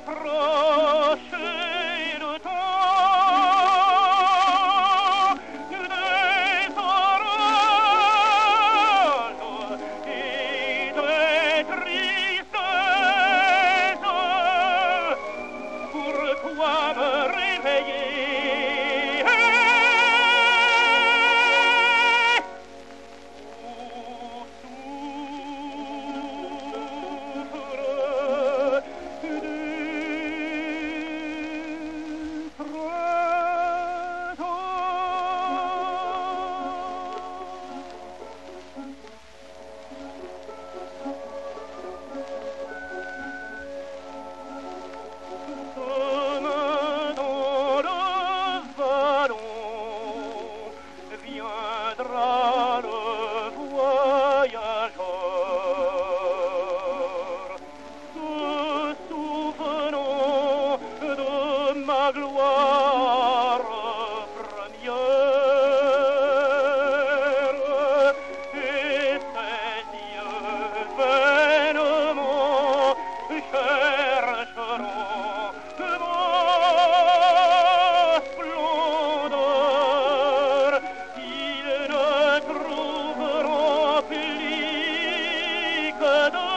pro la gloire première et Dieu vainement chercheront ma splendeur ils ne trouveront plus que dans